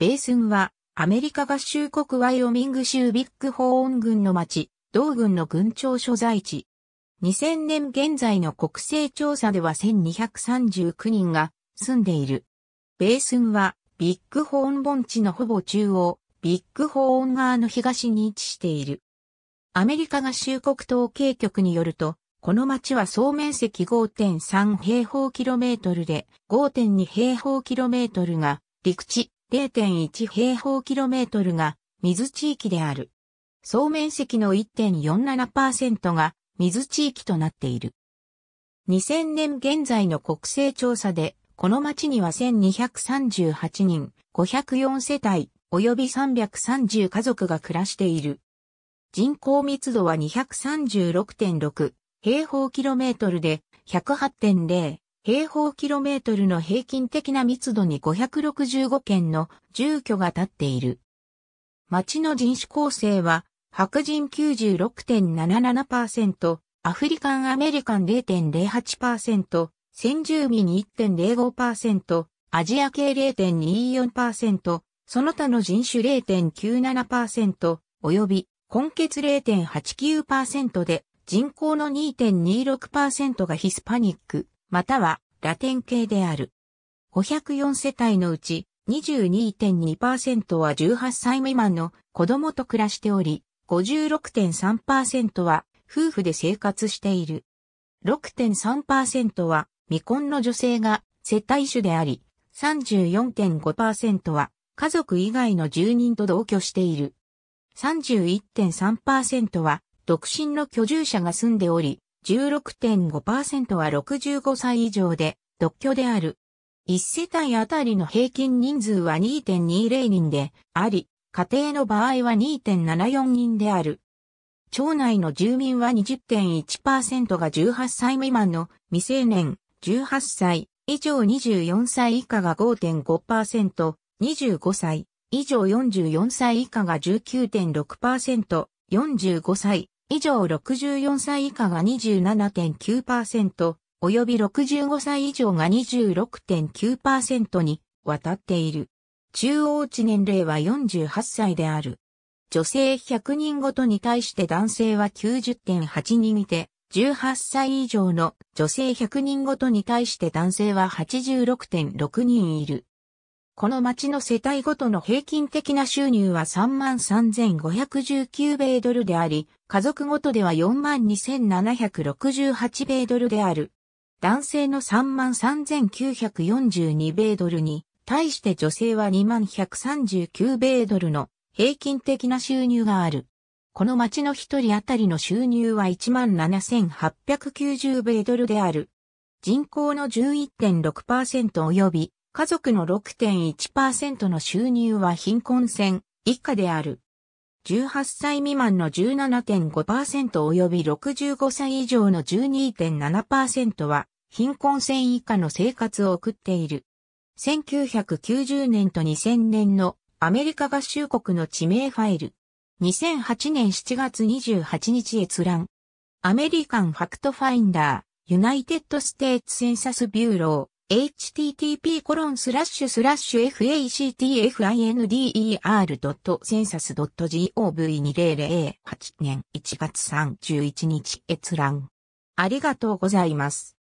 ベースンはアメリカ合衆国ワイオミング州ビッグホーン郡の町、同郡の郡庁所在地。2000年現在の国勢調査では1239人が住んでいる。ベースンはビッグホーン盆地のほぼ中央、ビッグホーン側の東に位置している。アメリカ合衆国統計局によると、この町は総面積5.3平方キロメートルで5.2平方キロメートルが陸地0.1平方キロメートルが水地域である。総面積の1.47%が水地域となっている。2000年現在の国勢調査で、この町には1238人、504世帯、及び330家族が暮らしている。人口密度は236.6平方キロメートルで108.0平方キロメートルの平均的な密度に565件の住居が建っている。町の人種構成は白人96.77%、アフリカンアメリカン0.08%、先住民1.05%、アジア系0.24%、その他の人種0.97%、及び根血0.89%で人口の2.26%がヒスパニック、またはラテン系である。504世帯のうち22.2%は18歳未満の子供と暮らしており、56.3%は夫婦で生活している。6.3%は未婚の女性が世帯主であり、34.5%は家族以外の住人と同居している。31.3%は独身の居住者が住んでおり、16.5%は65歳以上で独居である。1世帯あたりの平均人数は2.20人であり、家庭の場合は2.74人である。町内の住民は20.1%が18歳未満の未成年、18歳以上24歳以下が5.5%、25歳以上44歳以下が19.6%、45歳以上64歳以下が27.9%、及び65歳以上が26.9%に渡っている。中央値年齢は48歳である。女性100人ごとに対して男性は90.8人いて、18歳以上の女性100人ごとに対して男性は86.6人いる。この町の世帯ごとの平均的な収入は33,519米ドルであり、家族ごとでは42,768米ドルである。男性の33,942米ドルに、対して女性は2139米ドルの平均的な収入がある。この町の一人当たりの収入は17,890米ドルである。人口の11.6%及び家族の6.1%の収入は貧困線以下である。18歳未満の17.5%及び65歳以上の12.7%は貧困線以下の生活を送っている。1990年と2000年のアメリカ合衆国の地名ファイル。2008年7月28日閲覧。 American FactFinder、United States Census Bureau http コロンスラッシュスラッシュ factfinder.census.gov2008 年1月31日閲覧。ありがとうございます。